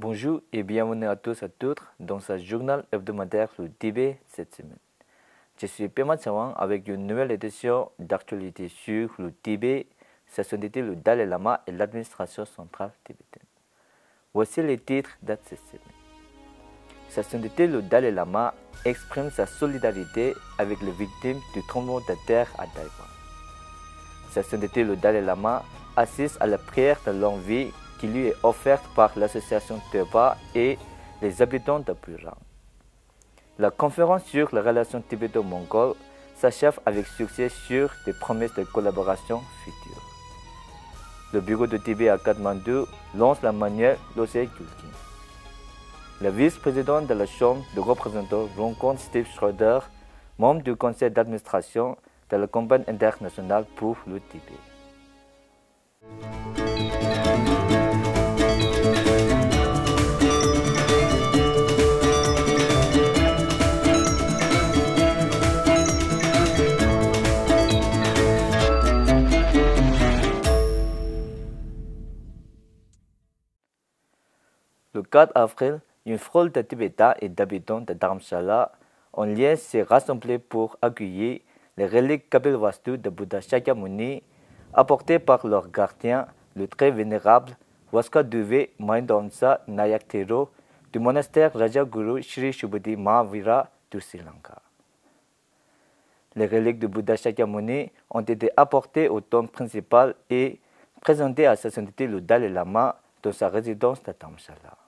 Bonjour et bienvenue à tous et à toutes dans ce journal hebdomadaire Le Tibet cette semaine. Je suis Pema Tsawang avec une nouvelle édition d'actualité sur le Tibet, sa société le Dalai Lama et l'administration centrale tibétaine. Voici les titres de cette semaine. Sa société le Dalai Lama exprime sa solidarité avec les victimes du tremblement de terre à Taïwan. Sa société le Dalai Lama assiste à la prière de l'envie qui lui est offerte par l'association Teba et les habitants de Purang. La conférence sur les relations tibéto-mongoles s'achève avec succès sur des promesses de collaboration futures. Le bureau de Tibet à Kathmandu lance la manière Losei Gulkin. Le vice-président de la Chambre de représentants rencontre Steve Schroeder, membre du conseil d'administration de la campagne internationale pour le Tibet. 4 avril, une foule de Tibétains et d'habitants de Dharamshala en lien s'est rassemblée pour accueillir les reliques Kapilvastu de Bouddha Shakyamuni apportées par leur gardien, le très vénérable Vaska Duve Mahindonsa Nayak Thero du monastère Rajaguru Sri Shubhadi Mahavira du Sri Lanka. Les reliques de Bouddha Shakyamuni ont été apportées au tombe principal et présentées à sa sainteté le Dalai Lama dans sa résidence de Dharamshala.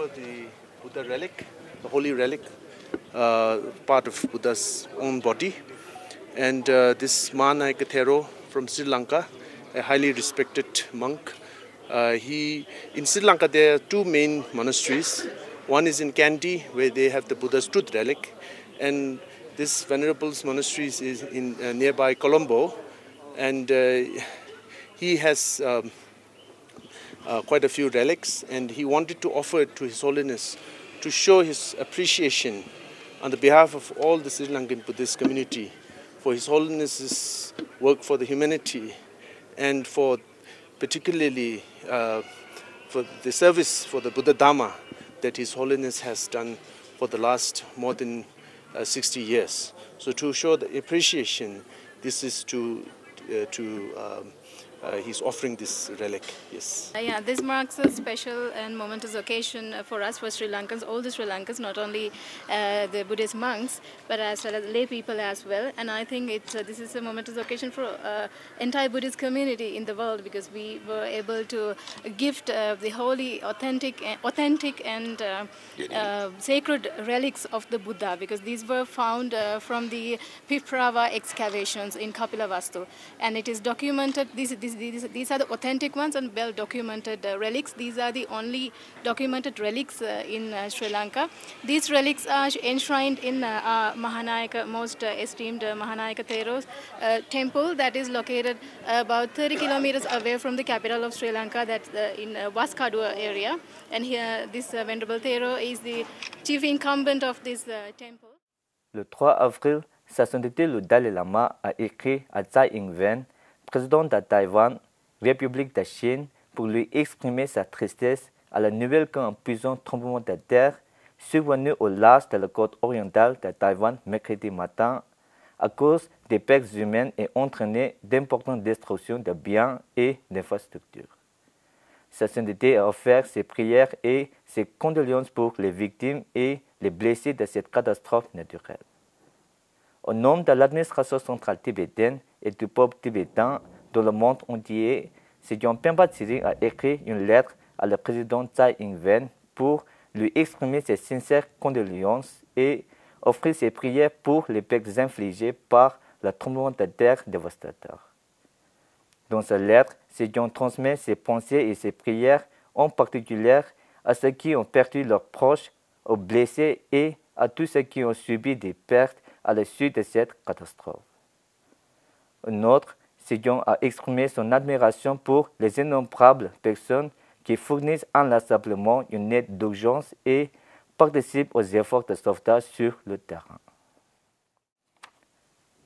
Offer the Buddha relic, the holy relic, uh, part of Buddha's own body. And uh, this Mahanayaka Thero from Sri Lanka, a highly respected monk. Uh, he in Sri Lanka there are two main monasteries. One is in Kandy where they have the Buddha's tooth relic, and this venerable monastery is in uh, nearby Colombo, and uh, he has. Um, uh, quite a few relics, and he wanted to offer it to His Holiness to show his appreciation on the behalf of all the Sri Lankan Buddhist community for His Holiness's work for the humanity and for particularly uh, for the service for the Buddha Dhamma that His Holiness has done for the last more than uh, 60 years. So to show the appreciation, this is to uh, to um, uh, he's offering this relic. Yes. Uh, yeah, this marks a special and momentous occasion uh, for us, for Sri Lankans, all the Sri Lankans, not only uh, the Buddhist monks, but as well as lay people as well. And I think it, uh, this is a momentous occasion for uh, entire Buddhist community in the world because we were able to gift the holy, authentic, authentic and sacred relics of the Buddha because these were found from the Piprava excavations in Kapilavastu, and it is documented. This, this these, these, are the authentic ones and well documented uh, relics. These are the only documented relics uh, in uh, Sri Lanka. These relics are enshrined in uh, Mahanayaka, most esteemed Mahanayaka Thero's temple that is located about 30 kilometers away from the capital of Sri Lanka, that's in uh, Vaskadua area. And here, this Venerable Thero is the chief incumbent of this temple. Le 3 avril, Sa Sainteté le Dalai Lama a écrit à Tsai Ing-wen président de Taïwan, République de Chine, pour lui exprimer sa tristesse à la nouvelle qu'un puissant tremblement de terre survenu au large de la côte orientale de Taïwan mercredi matin à cause des pertes humaines et entraîné d'importantes destructions de biens et d'infrastructures. Sa sainteté a offert ses prières et ses condoléances pour les victimes et les blessés de cette catastrophe naturelle. Au nom de l'administration centrale tibétaine, et du peuple tibétain dans le monde entier, Sejong Pemba Tsering a écrit une lettre à le président Tsai Ing-wen pour lui exprimer ses sincères condoléances et offrit ses prières pour les pertes infligées par le tremblement de terre dévastateur. Dans sa lettre, Sejong transmet ses pensées et ses prières, en particulier à ceux qui ont perdu leurs proches, aux blessés et à tous ceux qui ont subi des pertes à suite de cette catastrophe. Un autre, Sejong a exprimé son admiration pour les innombrables personnes qui fournissent inlassablement une aide d'urgence et participent aux efforts de sauvetage sur le terrain.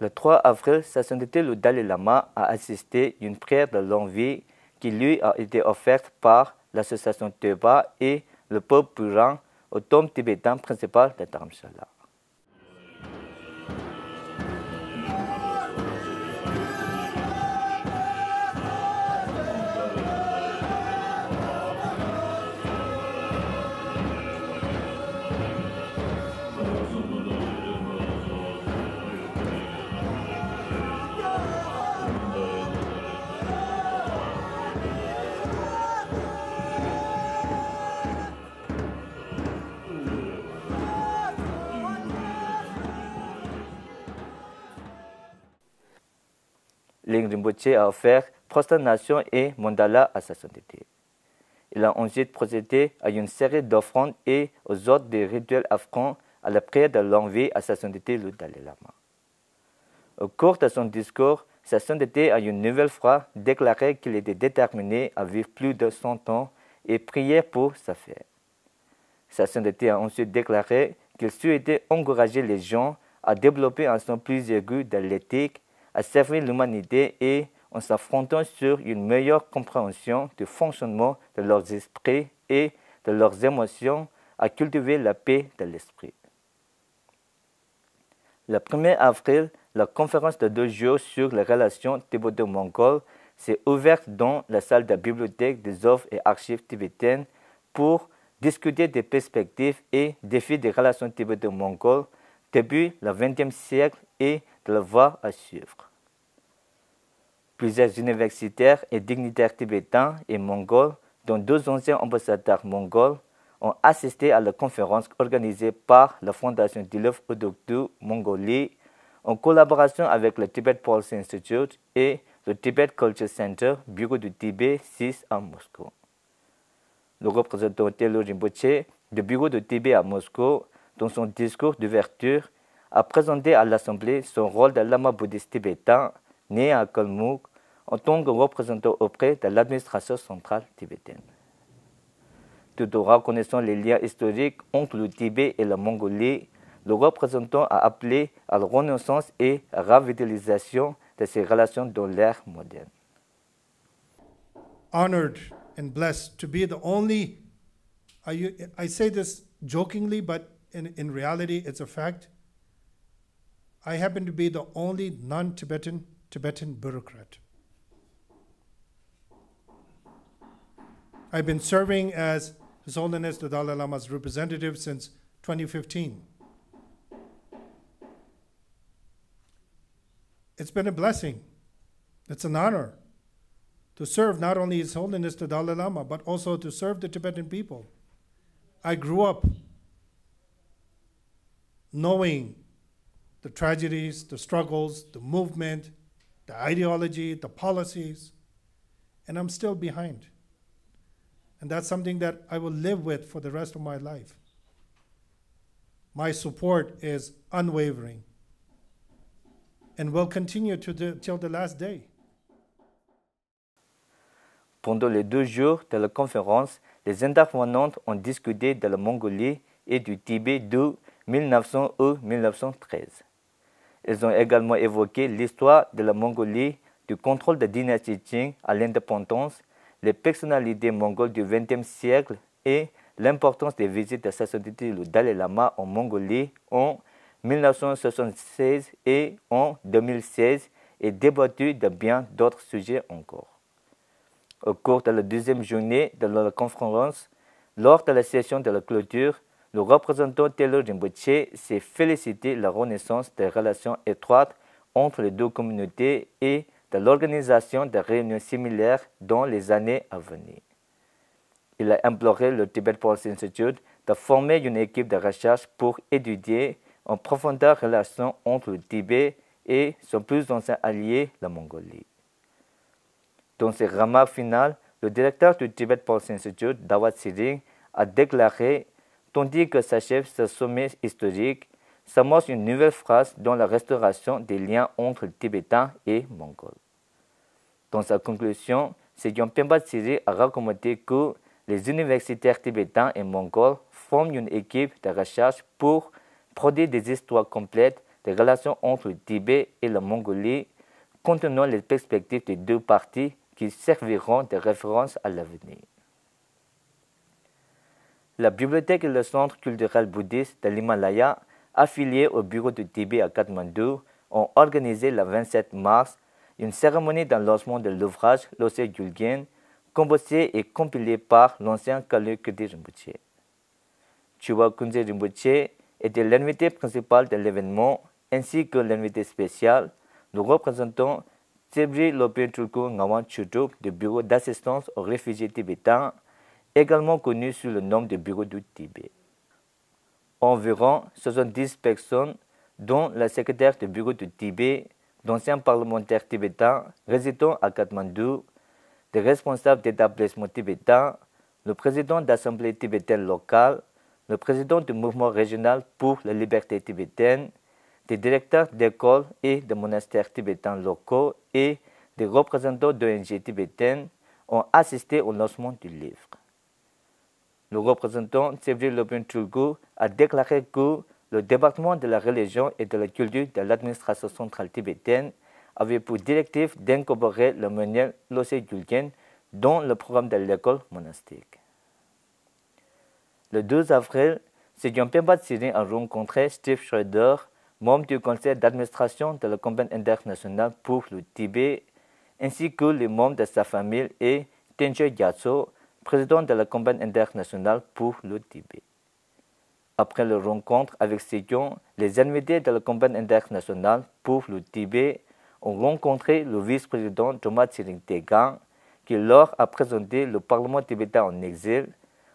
Le 3 avril, sa sainteté le Dalai Lama a assisté à une prière de l'envie qui lui a été offerte par l'association Teba et le peuple Purang au tombe tibétain principal de Dharamshala. Ling a offert prosternation et mandala à sa sainteté. Il a ensuite procédé à une série d'offrandes et aux autres des rituels afghans à la prière de l'envie à sa sainteté le Dalai Lama. Au cours de son discours, sa sainteté a une nouvelle fois déclaré qu'il était déterminé à vivre plus de 100 ans et prier pour sa fête. Sa sainteté a ensuite déclaré qu'il souhaitait encourager les gens à développer un sens plus aigu de l'éthique à servir l'humanité et en s'affrontant sur une meilleure compréhension du fonctionnement de leurs esprits et de leurs émotions, à cultiver la paix de l'esprit. Le 1er avril, la conférence de deux jours sur les relations tibéto-mongoles s'est ouverte dans la salle de la bibliothèque des œuvres et archives tibétaines pour discuter des perspectives et défis des relations tibéto-mongoles depuis le XXe siècle et la voie à suivre. Plusieurs universitaires et dignitaires tibétains et mongols, dont deux anciens ambassadeurs mongols, ont assisté à la conférence organisée par la Fondation Dilov Udogdu Mongolie en collaboration avec le Tibet Policy Institute et le Tibet Culture Center, bureau du Tibet 6 à Moscou. Le représentant Telo Rinpoche du bureau du Tibet à Moscou, dans son discours d'ouverture, a présenté à l'Assemblée son rôle de lama bouddhiste tibétain né à Kalmuk en tant que représentant auprès de l'administration centrale tibétaine. Tout en reconnaissant les liens historiques entre le Tibet et la Mongolie, le représentant a appelé à la renaissance et à la revitalisation de ces relations dans l'ère moderne. Honored and blessed to be the only, say this jokingly, but in reality, it's a fact. I happen to be the only non Tibetan Tibetan bureaucrat. I've been serving as His Holiness the Dalai Lama's representative since 2015. It's been a blessing. It's an honor to serve not only His Holiness the Dalai Lama, but also to serve the Tibetan people. I grew up knowing the tragedies, the struggles, the movement, the ideology, the policies, and I'm still behind. And that's something that I will live with for the rest of my life. My support is unwavering and will continue to the, till the last day. Pendant les deux jours de la conférence, les intervenantes ont discuté de la Mongolie et du Tibet de 1900 au 1913. Ils ont également évoqué l'histoire de la Mongolie, du contrôle de la dynastie Qing à l'indépendance, les personnalités mongoles du XXe siècle et l'importance des visites de sa sainteté le Dalai Lama en Mongolie en 1976 et en 2016 et débattu de bien d'autres sujets encore. Au cours de la deuxième journée de la conférence, lors de la session de la clôture, le représentant Taylor Rinpoche s'est félicité la renaissance des relations étroites entre les deux communautés et de l'organisation de réunions similaires dans les années à venir. Il a imploré le Tibet Policy Institute de former une équipe de recherche pour étudier, en profondeur relation entre le Tibet et son plus ancien allié, la Mongolie. Dans ses remarques finales, le directeur du Tibet Policy Institute, Dawat Siring, a déclaré Tandis que s'achève ce sommet historique, s'amorce une nouvelle phrase dans la restauration des liens entre Tibétains et Mongols. Dans sa conclusion, Sejong Pemba Tsiri a recommandé que les universitaires tibétains et mongols forment une équipe de recherche pour produire des histoires complètes des relations entre le Tibet et la Mongolie, contenant les perspectives des deux parties qui serviront de référence à l'avenir. La bibliothèque et le centre culturel bouddhiste de l'Himalaya, affilié au bureau du Tibet à Kathmandu, ont organisé le 27 mars une cérémonie d'enlancement de l'ouvrage Losé Gulgen, composé et compilé par l'ancien Kalu Kudi Rinpoche. Chuba Kunze Rinpoche était l'invité principal de l'événement, ainsi que l'invité spécial, nous représentons Tsebri Lopin Tulku Ngawan du Bureau d'assistance aux réfugiés tibétains, également connu sous le nom de Bureau du Tibet. Environ 70 personnes, dont la secrétaire du Bureau du Tibet, d'anciens parlementaires tibétains résidant à Kathmandu, des responsables d'établissements tibétains, le président d'Assemblée tibétaine locale, le président du mouvement régional pour la liberté tibétaine, des directeurs d'écoles et de monastères tibétains locaux et des représentants d'ONG tibétaines ont assisté au lancement du livre. Le représentant Tsevri Lobin Tulgu a déclaré que le département de la religion et de la culture de l'administration centrale tibétaine avait pour directive d'incorporer le manuel Losé Gulgen dans le programme de l'école monastique. Le 12 avril, Sejong Pemba Tsiri a rencontré Steve Schroeder, membre du conseil d'administration de la Compagnie internationale pour le Tibet, ainsi que les membres de sa famille et Tenje Gyatso, président de la Compagnie internationale pour le Tibet. Après la rencontre avec Sejong, les invités de la Compagnie internationale pour le Tibet ont rencontré le vice-président Thomas Tsering Tegang, qui leur a présenté le Parlement tibétain en exil,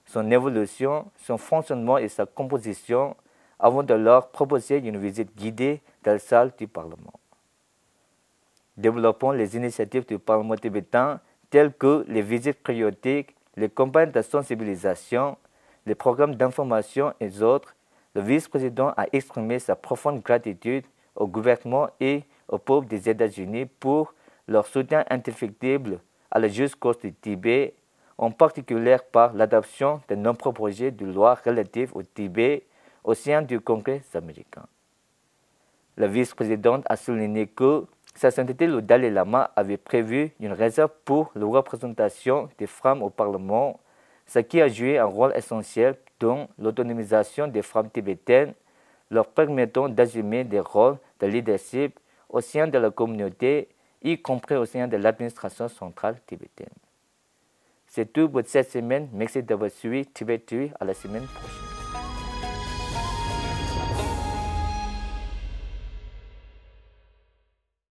son évolution, son fonctionnement et sa composition, avant de leur proposer une visite guidée dans la salle du Parlement. Développons les initiatives du Parlement tibétain telles que les visites périodiques, les campagnes de sensibilisation, les programmes d'information et autres, le vice-président a exprimé sa profonde gratitude au gouvernement et au peuple des États-Unis pour leur soutien indéfectible à la juste cause du Tibet, en particulier par l'adoption de nombreux projets de loi relatifs au Tibet au sein du Congrès américain. Le vice-président a souligné que sa sainteté le Dalai Lama avait prévu une réserve pour la représentation des femmes au Parlement ce qui a joué un rôle essentiel dans l'autonomisation des femmes tibétaines, leur permettant d'assumer des rôles de leadership au sein de la communauté, y compris au sein de l'administration centrale tibétaine. C'est tout pour cette semaine. Merci d'avoir suivi Tibet à la semaine prochaine.